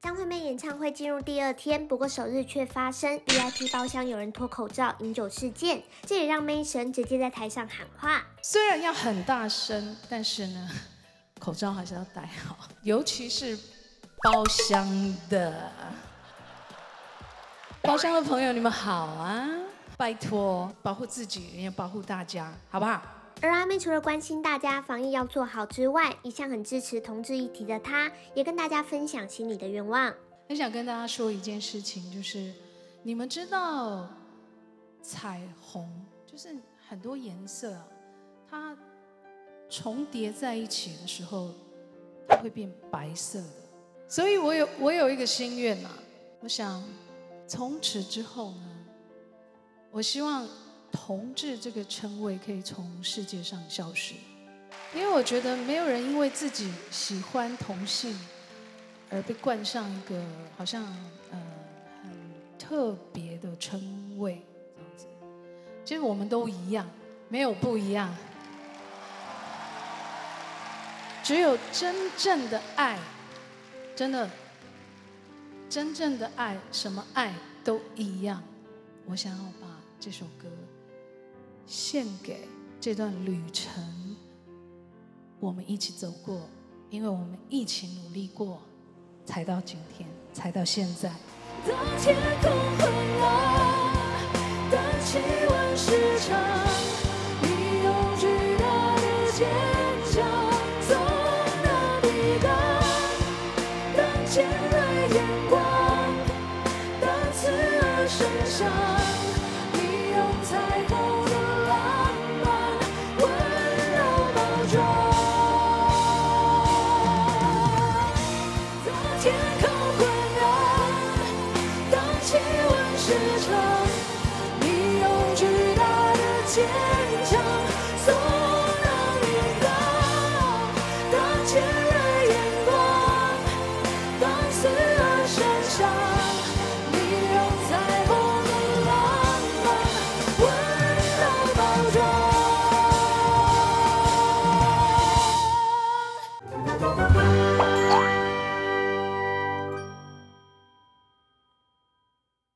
张惠妹演唱会进入第二天，不过首日却发生 VIP 包厢有人脱口罩饮酒事件，这也让妹神直接在台上喊话。虽然要很大声，但是呢，口罩还是要戴好，尤其是包厢的。包厢的朋友，你们好啊！拜托，保护自己，也要保护大家，好不好？而阿妹除了关心大家防疫要做好之外，一向很支持同志议题的她，也跟大家分享心里的愿望。很想跟大家说一件事情，就是你们知道彩虹就是很多颜色，它重叠在一起的时候，它会变白色的。所以我有我有一个心愿呐，我想。从此之后呢，我希望同志这个称谓可以从世界上消失，因为我觉得没有人因为自己喜欢同性而被冠上一个好像呃很特别的称谓这样子。其实我们都一样，没有不一样，只有真正的爱，真的。真正的爱，什么爱都一样。我想要把这首歌献给这段旅程，我们一起走过，因为我们一起努力过，才到今天，才到现在。当天空昏暗，当气温失常。支撑你用巨大的坚